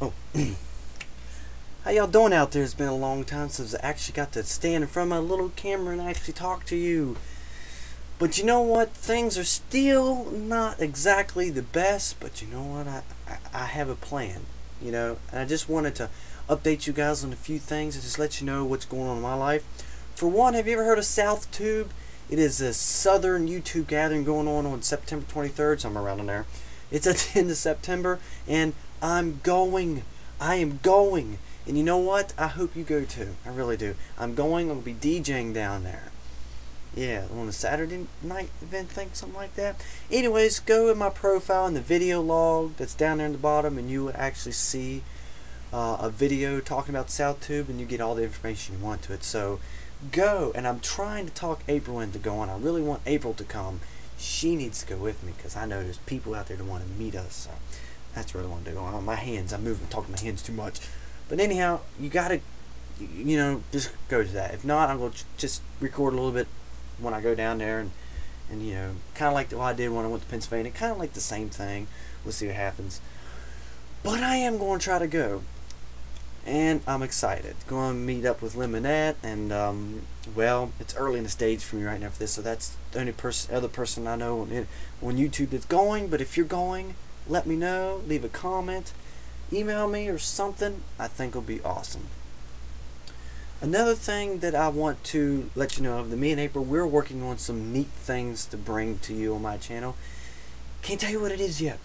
Oh. How y'all doing out there? It's been a long time since I actually got to stand in front of my little camera and actually talk to you. But you know what? Things are still not exactly the best, but you know what? I, I, I have a plan, you know, and I just wanted to update you guys on a few things and just let you know what's going on in my life. For one, have you ever heard of SouthTube? It is a southern YouTube gathering going on on September 23rd, somewhere around in there. It's at the end of September, and I'm going. I am going. And you know what? I hope you go too. I really do. I'm going. I'm going to be DJing down there. Yeah, on a Saturday night event thing, something like that. Anyways, go in my profile in the video log that's down there in the bottom, and you will actually see uh, a video talking about SouthTube, and you get all the information you want to it. So go, and I'm trying to talk April into going. I really want April to come. She needs to go with me because I know there's people out there that want to meet us. So that's really what I want to do. On my hands, I'm moving, talking my hands too much. But anyhow, you gotta, you know, just go to that. If not, I'm gonna just record a little bit when I go down there and and you know, kind of like what I did when I went to Pennsylvania. Kind of like the same thing. We'll see what happens. But I am going to try to go and I'm excited. Going to meet up with Lemonette, and um, well, it's early in the stage for me right now for this, so that's the only person, other person I know on, on YouTube that's going. But if you're going, let me know. Leave a comment, email me or something. I think it'll be awesome. Another thing that I want to let you know of, that me and April, we're working on some neat things to bring to you on my channel. Can't tell you what it is yet.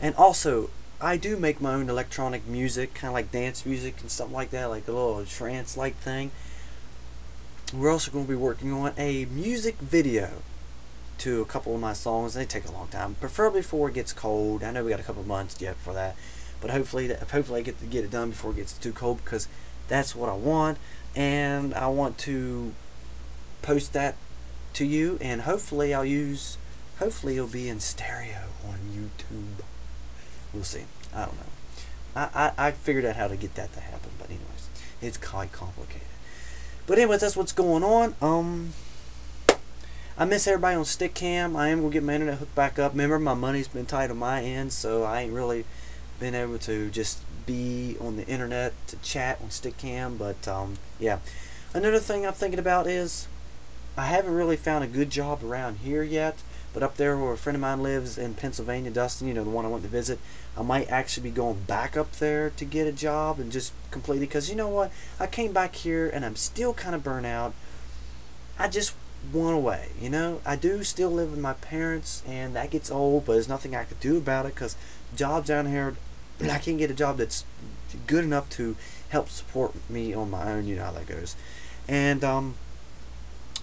And also, I do make my own electronic music, kind of like dance music and stuff like that, like a little trance-like thing. We're also going to be working on a music video to a couple of my songs. They take a long time, preferably before it gets cold. I know we got a couple months yet for that, but hopefully, that, hopefully I get to get it done before it gets too cold because that's what I want, and I want to post that to you, and hopefully I'll use. Hopefully it'll be in stereo on YouTube. We'll see. I don't know. I, I, I figured out how to get that to happen, but anyways, it's quite complicated. But anyways, that's what's going on. Um, I miss everybody on Stickam. I am gonna get my internet hooked back up. Remember, my money's been tight on my end, so I ain't really been able to just be on the internet to chat on Stickam. But um, yeah, another thing I'm thinking about is I haven't really found a good job around here yet. But up there where a friend of mine lives in Pennsylvania, Dustin, you know, the one I went to visit, I might actually be going back up there to get a job and just completely, because you know what? I came back here and I'm still kind of burnt out. I just want away, you know? I do still live with my parents and that gets old, but there's nothing I could do about it because jobs down here, I can't get a job that's good enough to help support me on my own, you know how that goes. And, um,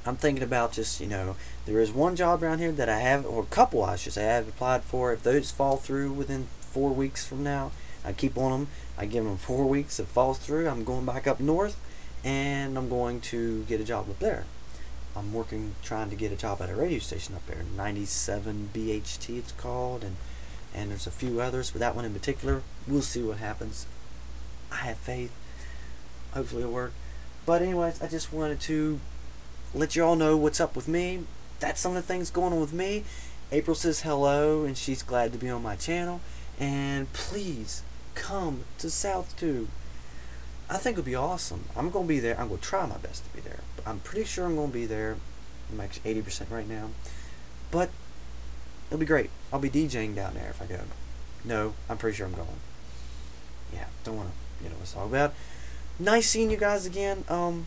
I'm thinking about just, you know, there is one job around here that I have, or a couple I should say, I have applied for. If those fall through within four weeks from now, I keep on them. I give them four weeks. If it falls through, I'm going back up north, and I'm going to get a job up there. I'm working, trying to get a job at a radio station up there, 97 BHT it's called, and and there's a few others, but that one in particular, we'll see what happens. I have faith. Hopefully it'll work. But anyways, I just wanted to let you all know what's up with me. That's some of the things going on with me. April says hello and she's glad to be on my channel. And please come to SouthTube. I think it'll be awesome. I'm going to be there. I'm going to try my best to be there. I'm pretty sure I'm going to be there. I'm actually 80% right now. But it'll be great. I'll be DJing down there if I go. No, I'm pretty sure I'm going. Yeah, don't want to, you know, what's all about. Nice seeing you guys again. Um,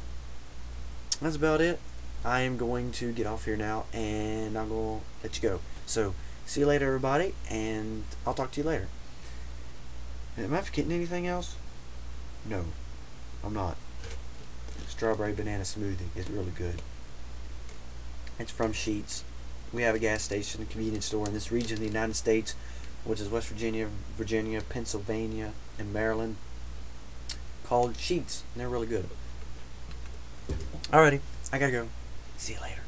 that's about it. I am going to get off here now and I'm going to let you go. So, see you later, everybody, and I'll talk to you later. Am I forgetting anything else? No, I'm not. Strawberry banana smoothie is really good. It's from Sheetz. We have a gas station, a convenience store in this region of the United States, which is West Virginia, Virginia, Pennsylvania, and Maryland, called Sheetz. And they're really good. Alrighty, I gotta go. See you later.